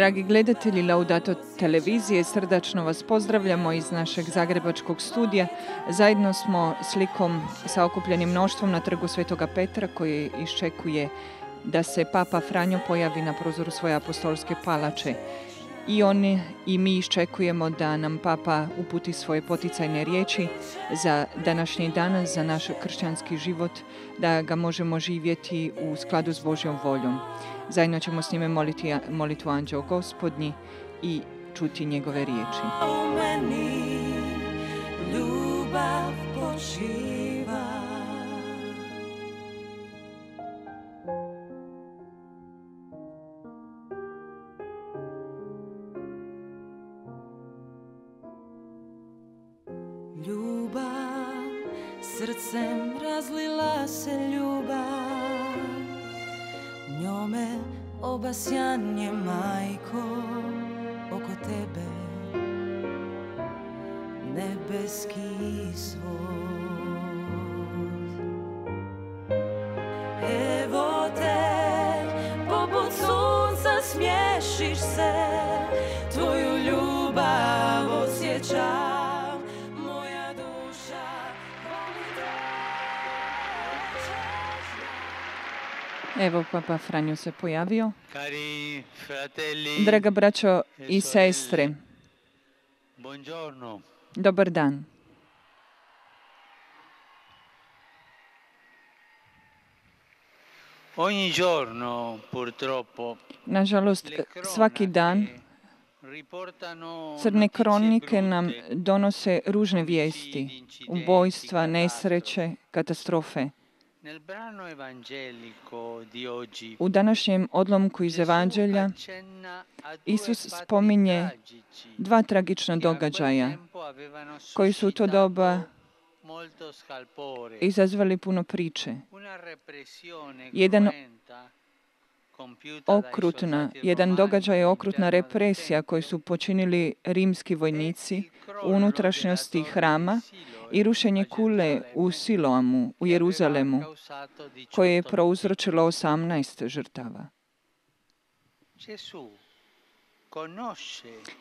Dragi gledatelji Laudato televizije, srdačno vas pozdravljamo iz našeg zagrebačkog studija. Zajedno smo slikom sa okupljenim mnoštvom na trgu Svetoga Petra koji iščekuje da se Papa Franjo pojavi na prozoru svoje apostolske palače. I oni i mi iščekujemo da nam Papa uputi svoje poticajne riječi za današnji dan, za naš kršćanski život, da ga možemo živjeti u skladu s Božjom voljom. Zajedno ćemo s njime moliti molitvu Anđeo gospodnji i čuti njegove riječi. ljubav počiva. Ljubav, srcem razlila se ljubav Njome obasjan je majko oko tebe. Nebeski svod Evo te, poput sunca smješiš se Evo, Papa Franjo se pojavio. Draga braćo i e sestre, dobar dan. Ogni giorno, purtroppo, Nažalost, svaki dan crne kronike nam donose ružne vijesti, ubojstva, nesreće, katastrofe. U današnjem odlomku iz Evanđelja Isus spominje dva tragična događaja koji su u to doba izazvali puno priče. Jedan okrutna, jedan događaj je okrutna represija koju su počinili rimski vojnici u unutrašnjosti hrama i rušenje kule u Siloamu, u Jeruzalemu, koje je prouzročilo 18 žrtava.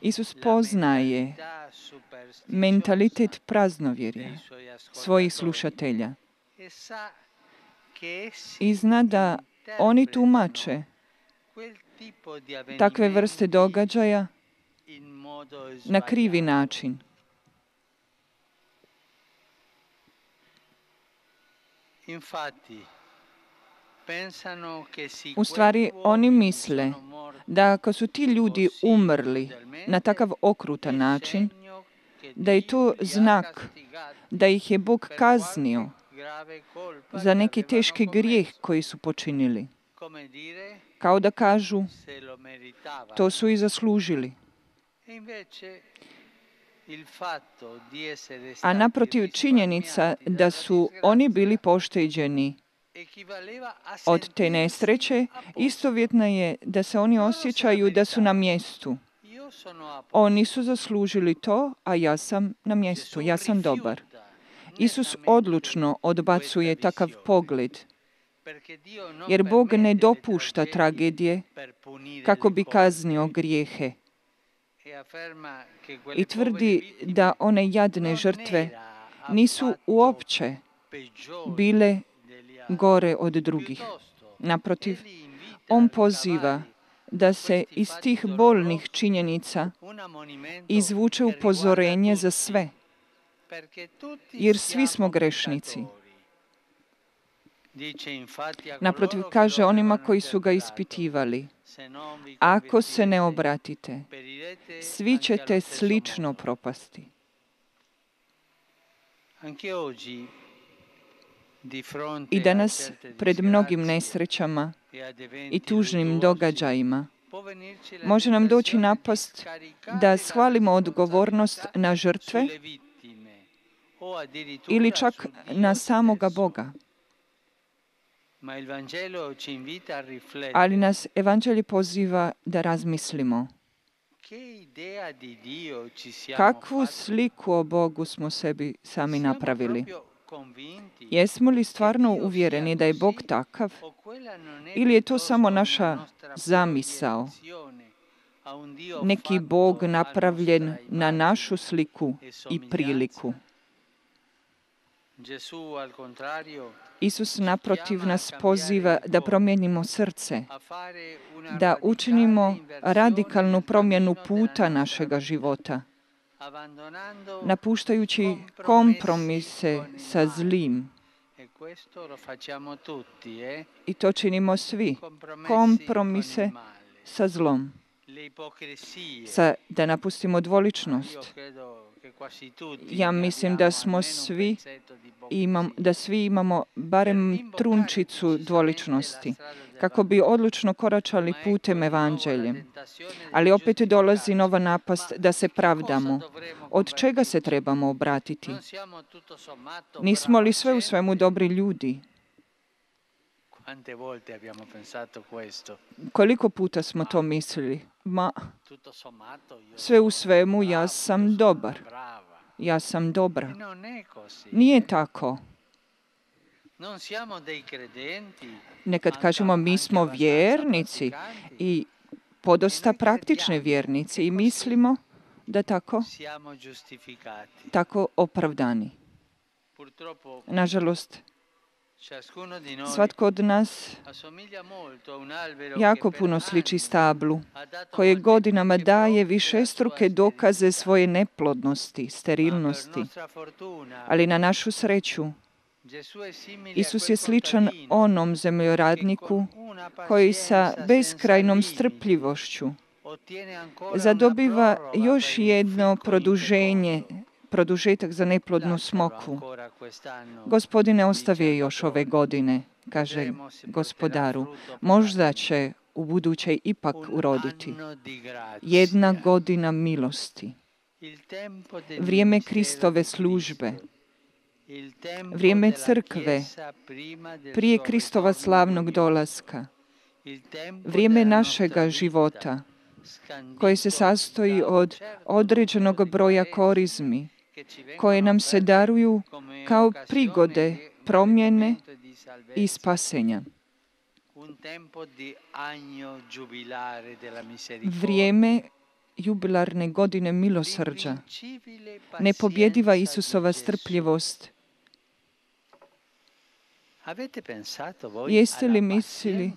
Isus poznaje mentalitet praznovjerja svojih slušatelja. I zna da oni tumače takve vrste događaja na krivi način. U stvari, oni misle da ako su ti ljudi umrli na takav okrutan način, da je to znak da ih je Bog kaznio za neki teški grijeh koji su počinili. Kao da kažu, to su i zaslužili. A naprotiv činjenica da su oni bili pošteđeni od te nesreće, istovjetna je da se oni osjećaju da su na mjestu. Oni su zaslužili to, a ja sam na mjestu, ja sam dobar. Isus odlučno odbacuje takav pogled, jer Bog ne dopušta tragedije kako bi kaznio grijehe i tvrdi da one jadne žrtve nisu uopće bile gore od drugih. Naprotiv, on poziva da se iz tih bolnih činjenica izvuče upozorenje za sve, jer svi smo grešnici. Naprotiv, kaže onima koji su ga ispitivali, ako se ne obratite, svi ćete slično propasti. I danas, pred mnogim nesrećama i tužnim događajima, može nam doći napast da shvalimo odgovornost na žrtve ili čak na samoga Boga. Ali nas Evanđelje poziva da razmislimo. Kakvu sliku o Bogu smo sebi sami napravili? Jesmo li stvarno uvjereni da je Bog takav? Ili je to samo naša zamisao? neki Bog napravljen na našu sliku e i priliku. Isus naprotiv nas poziva da promijenimo srce, da učinimo radikalnu promjenu puta našega života, napuštajući kompromise sa zlim. e eh? I to činimo svi, kompromise sa zlom. Sa, da napustimo dvoličnost. Ja mislim da smo svi imam, da svi imamo barem trunčicu dvoličnosti, kako bi odlučno koračali putem evanđeljem. Ali opet dolazi nova napast da se pravdamo. Od čega se trebamo obratiti? Nismo li sve u svemu dobri ljudi? Quante volte abbiamo pensato questo? Koliko puta smo to mislili? Ma, Tutto sommato io sve u svemu ja sam dobar. Ja sam dobra. E. Nije tako. Nekad kažemo mi smo vjernici i podosta praktični vjernici i mislimo da tako, tako opravdani. Nažalost, svatko od nas jako puno sliči stablu, koje godinama daje višestruke dokaze svoje neplodnosti, sterilnosti. Ali na našu sreću, Isus je sličan onom zemljoradniku koji sa beskrajnom strpljivošću zadobiva još jedno produženje, produžetak za neplodnu smoku. Gospodine, ostavi je još ove godine, kaže gospodaru. Možda će u buduće ipak uroditi. Jedna godina milosti. Vrijeme Kristove službe. Vrijeme crkve Prije Kristova slavnog dolaska. Vrijeme našega života koje se sastoji od određenog broja korizmi koje nam se daruju kao prigode promjene i spasenja. Vrijeme jubilarne godine milosrđa. Nepobjediva Isusova strpljivost. Jeste li mislili-?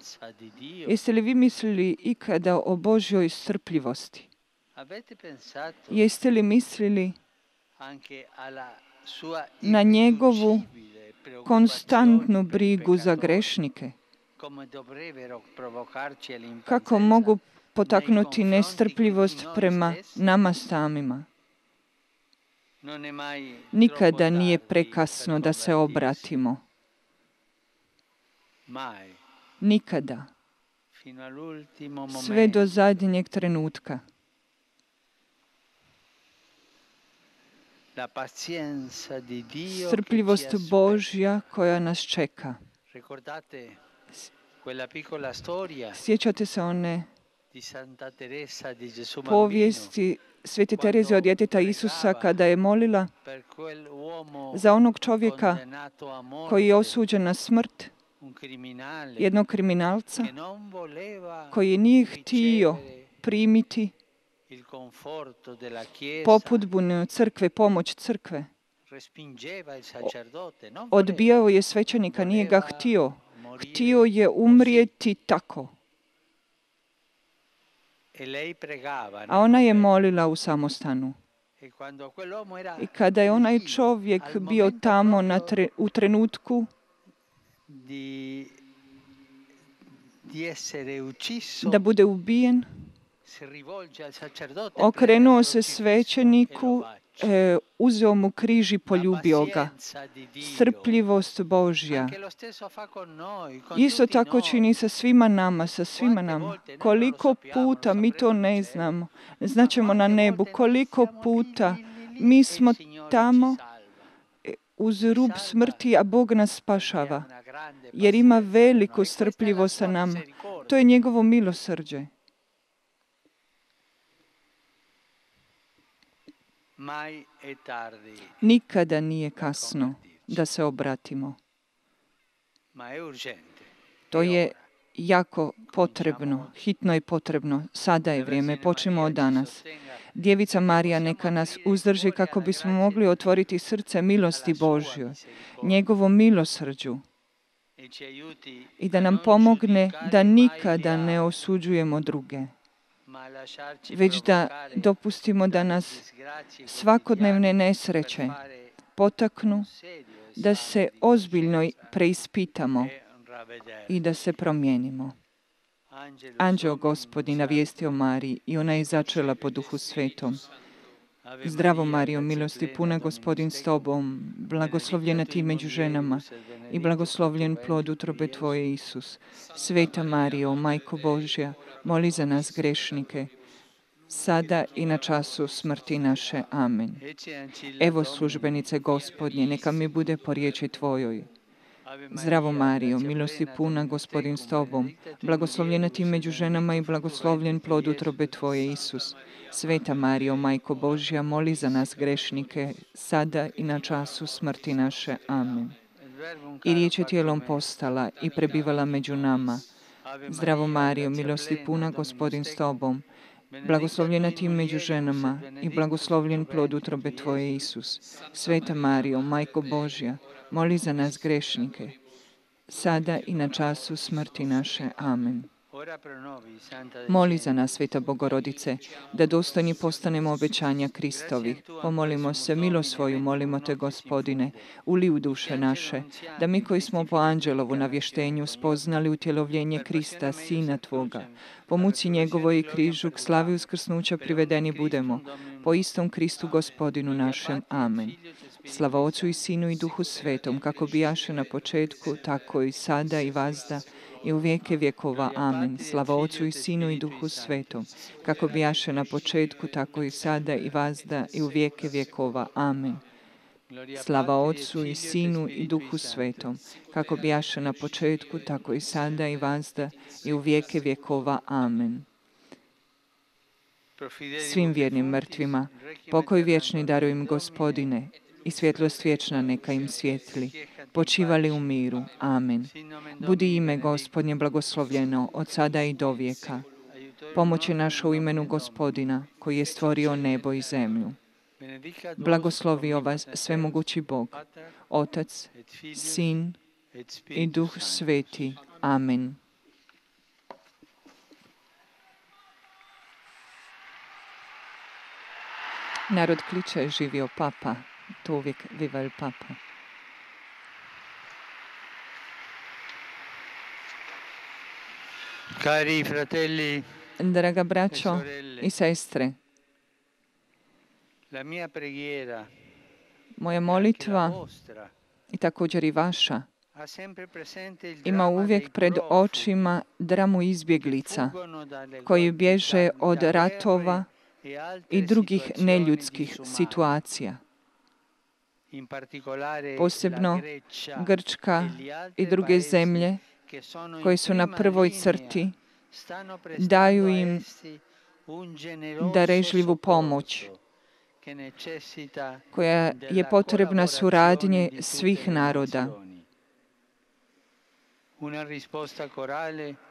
Jeste li vi mislili ikada o Božjoj strpljivosti? Jeste li mislili na njegovu konstantnu brigu za grešnike? Kako mogu potaknuti nestrpljivost prema nama samima? Nikada nije prekasno da se obratimo. Nikada. Sve do zadnjeg trenutka. Strpljivost aspetta. Božja koja nas čeka. Sjećate se one povijesti Sveti Terezi od djeteta Isusa kada je molila za onog čovjeka koji je osuđen na smrt, jednog kriminalca koji nije htio primiti Chiesa, poputbunu crkve, pomoć crkve. Odbijao je svećenika, nije ga htio. Htio je umrijeti tako. E A ona je molila u samostanu. E I kada je onaj čovjek bio tamo na tre- u trenutku da bude ubijen, okrenuo se e svećeniku, e, uzeo mu križ i poljubio ga. Strpljivost Božja. Isto tako čini sa svima nama, sa svima nama. Koliko puta mi to ne znamo. Znaćemo na nebu koliko puta mi smo tamo e, uz rub smrti, a Bog nas spašava. Jer ima veliku strpljivost sa nama. To je njegovo milosrđe. Nikada nije kasno da se obratimo. To je jako potrebno, hitno je potrebno. Sada je vrijeme, počnimo od danas. Djevica Marija neka nas uzdrži kako bismo mogli otvoriti srce milosti Božjoj, njegovom milosrđu. I da nam pomogne da nikada ne osuđujemo druge, već da dopustimo da nas svakodnevne nesreće potaknu da se ozbiljno preispitamo i da se promijenimo. Anđeo gospodi navijestio Mariji i ona je začela po duhu svetom. Zdravo Marijo, milosti puna gospodin s tobom, blagoslovljena ti među ženama i blagoslovljen plod utrobe tvoje Isus. Sveta Marijo, Majko Božja, moli za nas grešnike, sada i na času smrti naše. Amen. Evo službenice gospodnje, neka mi bude po riječi tvojoj. Zdravo Marijo, milosti puna, gospodin s tobom, blagoslovljena ti među ženama i blagoslovljen plod utrobe tvoje, Isus. Sveta Marijo, Majko Božja, moli za nas grešnike, sada i na času smrti naše. Amen. I riječ je tijelom postala i prebivala među nama. Zdravo Marijo, milosti puna, gospodin s tobom, blagoslovljena ti među ženama i blagoslovljen plod utrobe tvoje, Isus. Sveta Marijo, Majko Božja, moli za nas grešnike, sada i na času smrti naše. Amen. Moli za nas, Sveta Bogorodice, da dostojni postanemo obećanja Kristovih. Pomolimo se, milo svoju, molimo te, Gospodine, uli u duše naše, da mi koji smo po anđelovu navještenju spoznali utjelovljenje Krista, Sina Tvoga, po muci njegovoj i križu, k slavi uskrsnuća privedeni budemo, po istom Kristu Gospodinu našem. Amen. Slava Ocu i Sinu i Duhu Svetom, kako bijaše na početku, tako i sada i vazda, i u vijeke vjekova. Amen. Slava Ocu i Sinu i Duhu Svetom, kako bijaše na početku, tako i sada i vazda i u vijeke vjekova. Amen. Slava Otcu i Sinu i Duhu Svetom, kako bijaše na početku, tako i sada i vazda i u vijeke vjekova. Amen. Svim vjernim mrtvima, pokoj vječni darujem gospodine i svjetlost vječna neka im svjetli. Počivali u miru. Amen. Budi ime gospodnje blagoslovljeno od sada i do vijeka. Pomoć je naša u imenu gospodina koji je stvorio nebo i zemlju. Blagoslovio vas svemogući Bog, Otac, Sin i Duh Sveti. Amen. Narod kliče živio papa, to uvijek viva il papa. Cari fratelli, Draga braćo i sestre, la mia preghiera moja e molitva i također i vaša ima uvijek pred očima dramu izbjeglica koji bježe od ratova e i drugih neljudskih situacija. Posebno Grčka e i druge zemlje koji su na prvoj crti daju im darežljivu pomoć koja je potrebna suradnje svih naroda.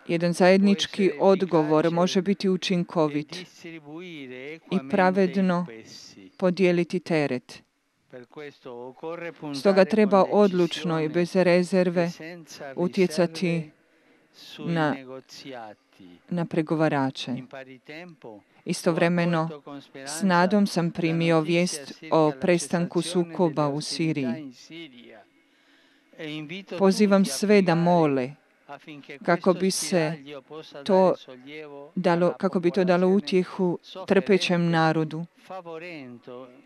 Jedan zajednički odgovor može biti e učinkovit, distribuire i pravedno podijeliti teret. Stoga treba odlučno i bez rezerve e utjecati na- na pregovarače. Istovremeno, s nadom sam primio vijest o prestanku sukoba u Siriji. E Pozivam sve da mole kako bi se to dalo, kako bi to dalo utjehu trpećem narodu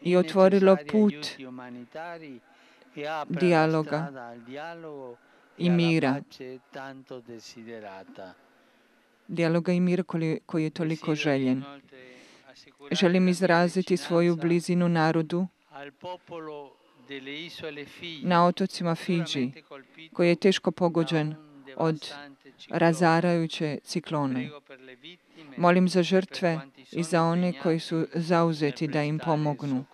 i otvorilo put dijaloga i e mira. dijaloga i mira koji, je toliko željen. Želim izraziti svoju blizinu narodu na otocima Fiji, koji je teško pogođen od razarajuće ciklone. Molim za žrtve i za one koji su zauzeti da im pomognu.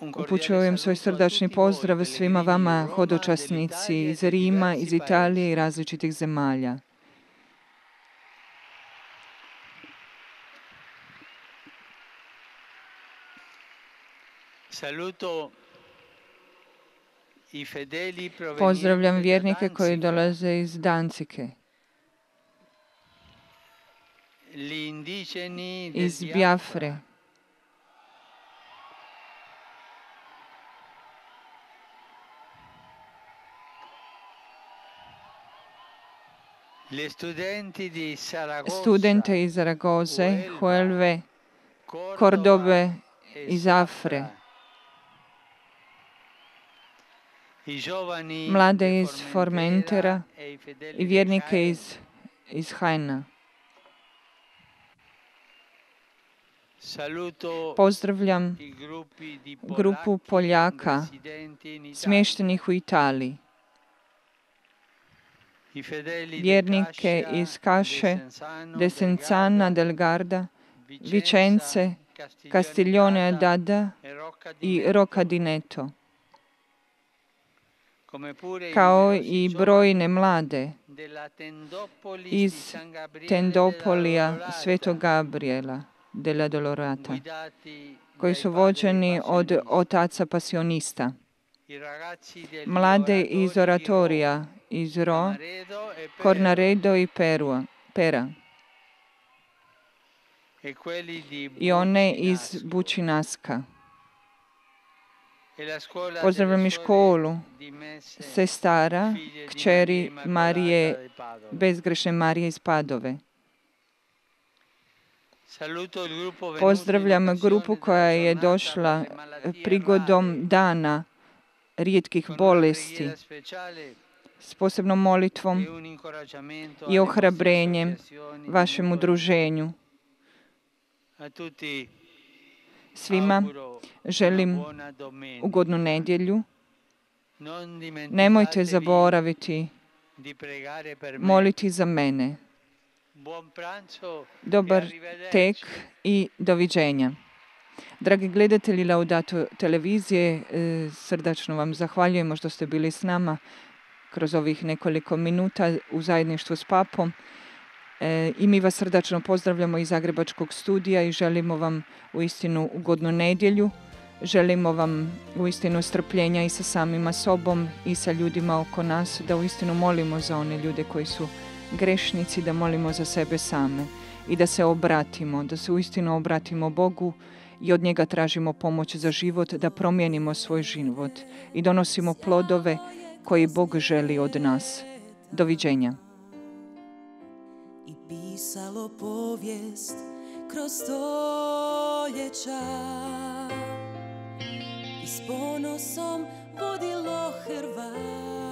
Upućujem svoj srdačni pozdrav svima vama, hodočasnici iz Rima, iz Italije i različitih zemalja. Pozdravljam vjernike koji dolaze iz Dancike, iz Bjafre, studente iz Zaragoze, Huelve, Cordobe, iz Afre, mlade iz Formentera i vjernike iz, iz Hajna. Pozdravljam grupu Poljaka smještenih u Italiji. Vjernike iz Kaše, Desenzana del Garda, Vicence, Castiglione Dada i Rocca di Neto, kao i brojne mlade iz Tendopolija Svetog Gabriela della Dolorata, koji su vođeni od otaca pasionista. Mlade iz oratorija iz Ro, Cornaredo i Perua, Pera i one iz Bučinaska. Pozdravljam i školu sestara, kćeri Marije, bezgrešne Marije iz Padove. Pozdravljam grupu koja je došla prigodom dana rijetkih bolesti s posebnom molitvom i ohrabrenjem vašem udruženju. Svima želim ugodnu nedjelju. Nemojte zaboraviti moliti za mene. Dobar tek i doviđenja. Dragi gledatelji Laudato televizije, e, srdačno vam zahvaljujemo što ste bili s nama kroz ovih nekoliko minuta u zajedništvu s papom. E, I mi vas srdačno pozdravljamo iz Zagrebačkog studija i želimo vam u istinu ugodnu nedjelju. Želimo vam u istinu strpljenja i sa samima sobom i sa ljudima oko nas, da u istinu molimo za one ljude koji su grešnici, da molimo za sebe same i da se obratimo, da se u istinu obratimo Bogu i od njega tražimo pomoć za život, da promijenimo svoj život i donosimo plodove koji Bog želi od nas. Doviđenja. Pisalo povijest kroz stoljeća i s ponosom vodilo Hrvat.